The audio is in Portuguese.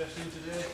interesting today?